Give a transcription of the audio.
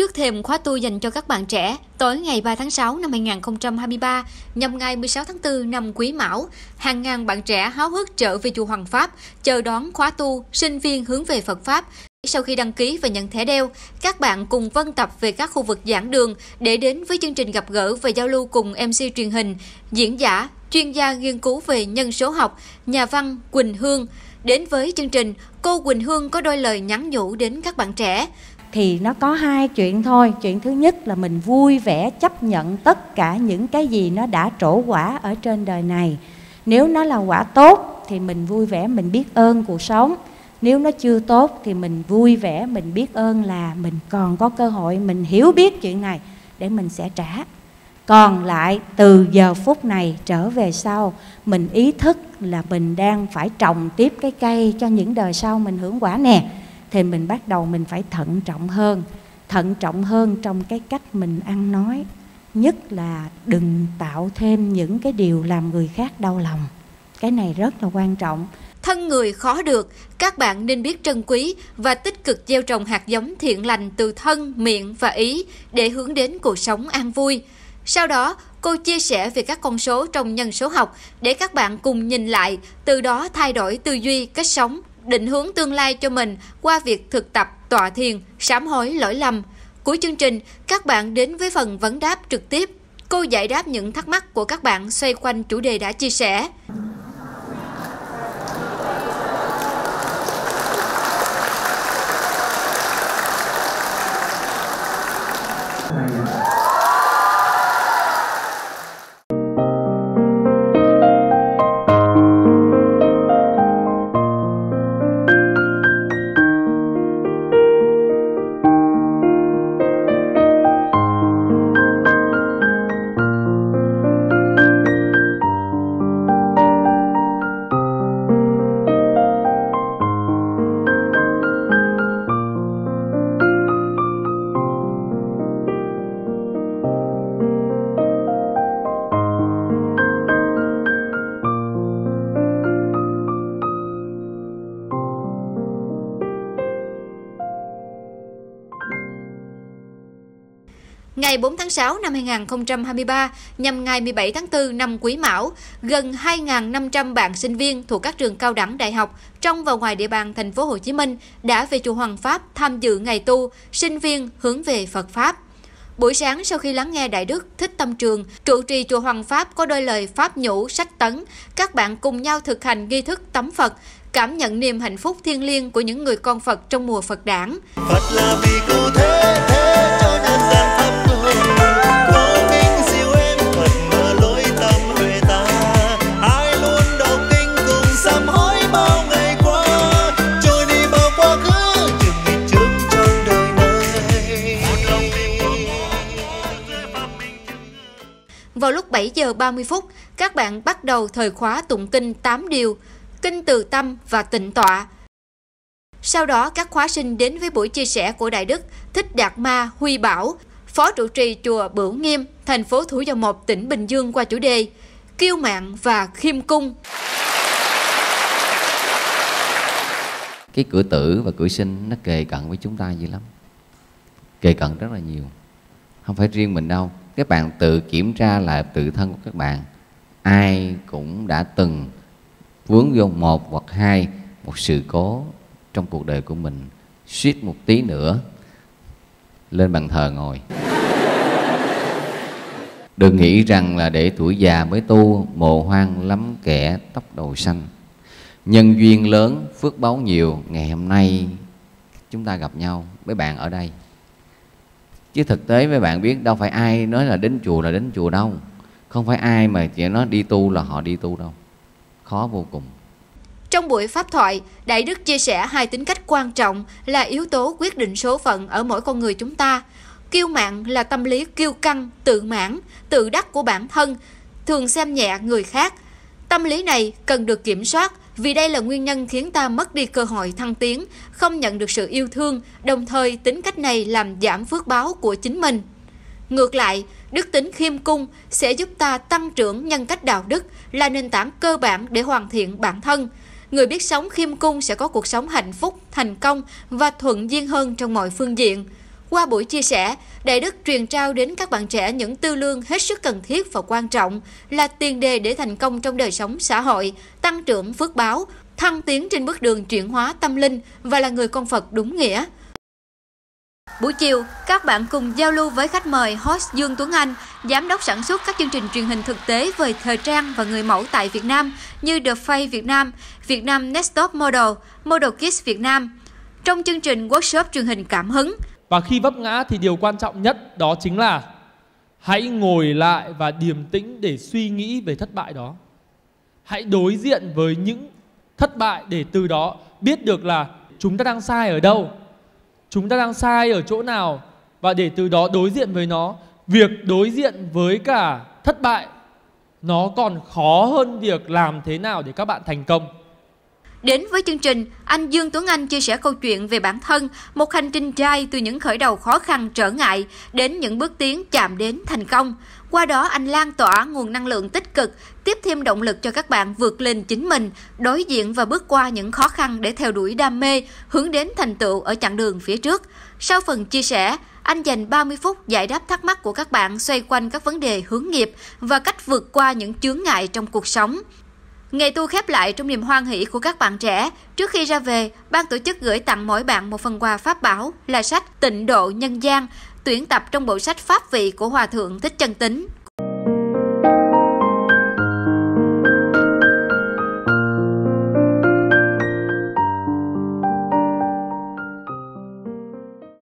Trước thềm khóa tu dành cho các bạn trẻ, tối ngày 3 tháng 6 năm 2023, nhằm ngày 16 tháng 4 năm Quý Mão, hàng ngàn bạn trẻ háo hức trở về chùa Hoàng Pháp, chờ đón khóa tu, sinh viên hướng về Phật Pháp. Sau khi đăng ký và nhận thẻ đeo, các bạn cùng vân tập về các khu vực giảng đường để đến với chương trình gặp gỡ và giao lưu cùng MC truyền hình, diễn giả, chuyên gia nghiên cứu về nhân số học, nhà văn Quỳnh Hương. Đến với chương trình, cô Quỳnh Hương có đôi lời nhắn nhủ đến các bạn trẻ thì nó có hai chuyện thôi. Chuyện thứ nhất là mình vui vẻ chấp nhận tất cả những cái gì nó đã trổ quả ở trên đời này. Nếu nó là quả tốt thì mình vui vẻ mình biết ơn cuộc sống. Nếu nó chưa tốt thì mình vui vẻ mình biết ơn là mình còn có cơ hội mình hiểu biết chuyện này để mình sẽ trả. Còn lại, từ giờ phút này trở về sau, mình ý thức là mình đang phải trồng tiếp cái cây cho những đời sau mình hưởng quả nè thì mình bắt đầu mình phải thận trọng hơn, thận trọng hơn trong cái cách mình ăn nói. Nhất là đừng tạo thêm những cái điều làm người khác đau lòng. Cái này rất là quan trọng. Thân người khó được, các bạn nên biết trân quý và tích cực gieo trồng hạt giống thiện lành từ thân, miệng và ý để hướng đến cuộc sống an vui. Sau đó, cô chia sẻ về các con số trong nhân số học để các bạn cùng nhìn lại, từ đó thay đổi tư duy, cách sống định hướng tương lai cho mình qua việc thực tập tọa thiền, sám hối lỗi lầm. Cuối chương trình, các bạn đến với phần vấn đáp trực tiếp. Cô giải đáp những thắc mắc của các bạn xoay quanh chủ đề đã chia sẻ. Ngày 4 tháng 6 năm 2023 nhằm ngày 17 tháng 4 năm Quý Mão, gần 2.500 bạn sinh viên thuộc các trường cao đẳng đại học trong và ngoài địa bàn thành phố Hồ Chí Minh đã về chùa Hoàng Pháp tham dự ngày tu, sinh viên hướng về Phật Pháp. Buổi sáng sau khi lắng nghe Đại Đức Thích Tâm Trường, trụ trì chùa Hoàng Pháp có đôi lời Pháp nhũ sách tấn, các bạn cùng nhau thực hành nghi thức tắm Phật, cảm nhận niềm hạnh phúc thiêng liêng của những người con Phật trong mùa Phật đản. Phật là vì cụ thế 7 giờ 30 phút, các bạn bắt đầu thời khóa tụng kinh 8 điều, kinh từ tâm và tịnh tọa. Sau đó, các khóa sinh đến với buổi chia sẻ của Đại Đức Thích Đạt Ma Huy Bảo, Phó trụ trì chùa Bửu Nghiêm, thành phố Thủ Dầu Một, tỉnh Bình Dương qua chủ đề Kiêu mạng và khiêm cung. Cái cửa tử và cửa sinh nó kề cận với chúng ta dữ lắm. Kề cận rất là nhiều. Không phải riêng mình đâu các bạn tự kiểm tra lại tự thân của các bạn. Ai cũng đã từng vướng vô một hoặc hai, một sự cố trong cuộc đời của mình. Suýt một tí nữa, lên bàn thờ ngồi. Đừng nghĩ rằng là để tuổi già mới tu, mồ hoang lắm kẻ tóc đầu xanh. Nhân duyên lớn, phước báu nhiều, ngày hôm nay chúng ta gặp nhau. Với bạn ở đây? Chứ thực tế với bạn biết đâu phải ai nói là đến chùa là đến chùa đâu không phải ai mà chỉ nói đi tu là họ đi tu đâu khó vô cùng trong buổi pháp thoại, Đại Đức chia sẻ hai tính cách quan trọng là yếu tố quyết định số phận ở mỗi con người chúng ta. Kiêu mạng là tâm lý kiêu căng, tự mãn, tự đắc của bản thân, thường xem nhẹ người khác. Tâm lý này cần được kiểm soát vì đây là nguyên nhân khiến ta mất đi cơ hội thăng tiến, không nhận được sự yêu thương, đồng thời tính cách này làm giảm phước báo của chính mình. Ngược lại, đức tính khiêm cung sẽ giúp ta tăng trưởng nhân cách đạo đức là nền tảng cơ bản để hoàn thiện bản thân. Người biết sống khiêm cung sẽ có cuộc sống hạnh phúc, thành công và thuận duyên hơn trong mọi phương diện. Qua buổi chia sẻ, Đại Đức truyền trao đến các bạn trẻ những tư lương hết sức cần thiết và quan trọng là tiền đề để thành công trong đời sống xã hội, tăng trưởng phước báo, thăng tiến trên bước đường chuyển hóa tâm linh và là người con Phật đúng nghĩa. Buổi chiều, các bạn cùng giao lưu với khách mời host Dương Tuấn Anh, giám đốc sản xuất các chương trình truyền hình thực tế về thời trang và người mẫu tại Việt Nam như The Face Việt Nam, Việt Nam Next Top Model, Model Kids Việt Nam. Trong chương trình workshop truyền hình cảm hứng, và khi vấp ngã thì điều quan trọng nhất đó chính là hãy ngồi lại và điềm tĩnh để suy nghĩ về thất bại đó. Hãy đối diện với những thất bại để từ đó biết được là chúng ta đang sai ở đâu. Chúng ta đang sai ở chỗ nào và để từ đó đối diện với nó. Việc đối diện với cả thất bại nó còn khó hơn việc làm thế nào để các bạn thành công. Đến với chương trình, anh Dương Tuấn Anh chia sẻ câu chuyện về bản thân, một hành trình trai từ những khởi đầu khó khăn trở ngại đến những bước tiến chạm đến thành công. Qua đó anh lan tỏa nguồn năng lượng tích cực, tiếp thêm động lực cho các bạn vượt lên chính mình, đối diện và bước qua những khó khăn để theo đuổi đam mê, hướng đến thành tựu ở chặng đường phía trước. Sau phần chia sẻ, anh dành 30 phút giải đáp thắc mắc của các bạn xoay quanh các vấn đề hướng nghiệp và cách vượt qua những chướng ngại trong cuộc sống. Ngày tu khép lại trong niềm hoan hỷ của các bạn trẻ. Trước khi ra về, ban tổ chức gửi tặng mỗi bạn một phần quà pháp bảo là sách Tịnh độ nhân gian, tuyển tập trong bộ sách Pháp vị của Hòa Thượng Thích Chân Tính.